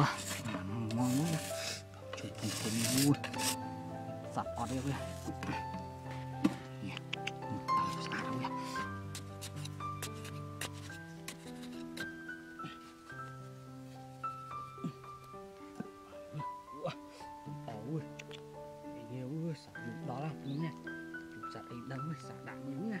quá à, ngon quá trời cùng cùng vui sạch ở đây quá Nè, tao xa đâu quá ôi nhiều ơi sạch dụng đó là đúng nha. Dụng sạch đi đâu sạch đạn đúng nha.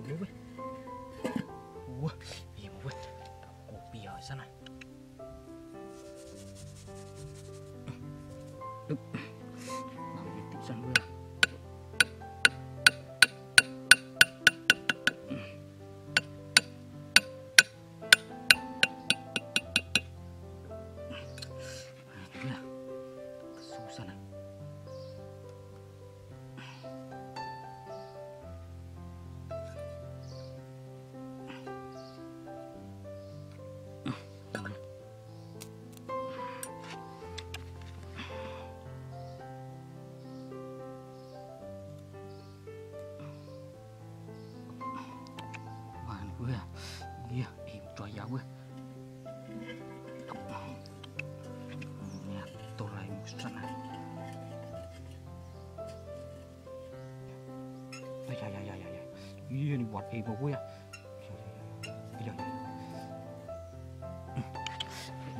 kopi dulu gue wah iya buat kopi ya sana. Duh, bang pisan da Iya, ini buat ibu gue ya Iya, iya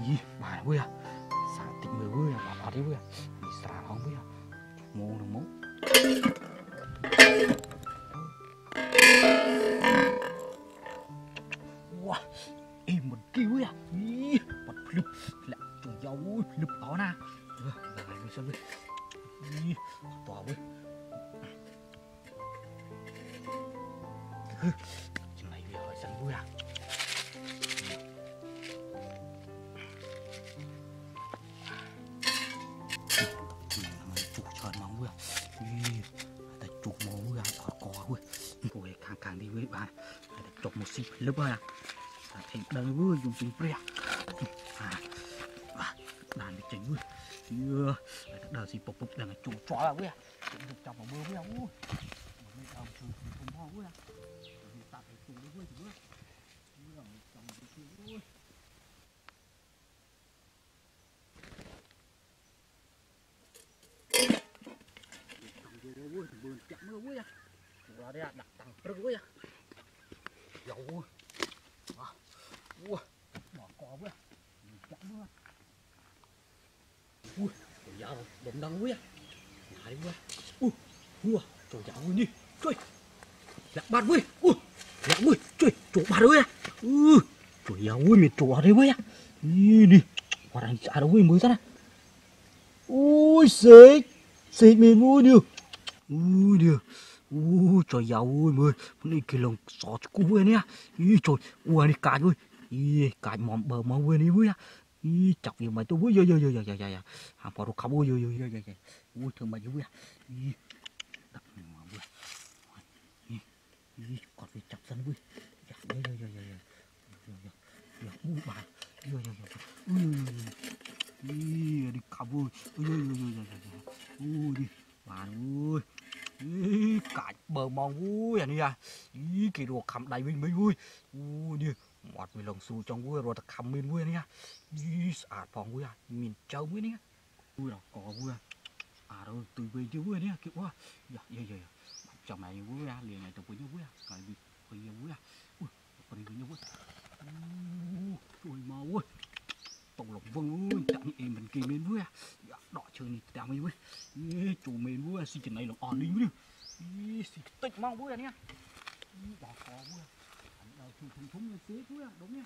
Ih, mana gue ya Sakit gue ya, apa gue ya Ini serang gue ya Mau nemu Wah, im mình kêu à. Ih, bật lụp Lạ, trời dâu ơi, đó na. Sao này hỏi sẵn vui à chủ tròn mong vui à ta chủ mong vui à, có có vui Ôi, càng càng đi với bà Để chụp một xíp lớp à à, thêm đời vui dùng tiếng pre à, đàn được chỉnh vui chưa đời gì bộc bộc đang chủ chó là vui à chụp chọc vào mưa vui à vui thì buồn chậm mưa vui à đó đây đặt tăng trừ vui à dầu vui Ui, bỏ cỏ quá. Chậm quá Ui, trời giờ đụng đằng quá Lại quá. Ui, ui, à, trời giờ ui đi. Trời. Lạc bát vui Ui, lạc vui Trời, chỗ bát ơi Ui, trời giờ ui mình chỗ đây quá Đi đi. Quả đánh trả đâu vui mới ra. Nè Ui, xích Xích mình vui được Ui đi Ui trời giàu ơi mười Mình đi kì lòng sọ cho cú ấy nha Ý trời Ui đi cài ơi Ý cài mòm bờ mò quên đi với nha Ý chọc gì mày tôi với Dạ dạ dạ dạ dạ dạ Hàng phò đồ khóc ơi dạ dạ dạ dạ Ui thương mày với Ý Đặt mày mò với Ý Ý còn phải chọc sân với Dạ dạ dạ dạ dạ Dạ dạ dạ Ui bà Dạ dạ dạ Ui Ý đi khóc ơi Ui vui à nè ý kỳ đồ khăm đầy mình mới vui ui đi មាត់វាលងស៊ូចង់មួយរត់តែខំមានមួយនេះយីស្អាតផងមួយមានចៅមួយនេះមួយដល់កមួយអារទុយវិញទៅមួយនេះគេว่าយ៉ាយ៉ាយ៉ាចាំឯងមួយលៀងឯទៅវិញមួយកាយវាវិញមួយអូព្រីវិញមួយជួយមកមួយតុងលងវងចាក់នេះអេមិនគេមានមួយយ៉ាដកជើងនេះតាមមួយយីជូមានមួយស៊ីចំណៃលងអននេះមួយ Ý, xịt tịch mau búi à nhá. Ý, bỏ khó búi à. Đầu thùng thùng thùng lên xế búi đúng nhá.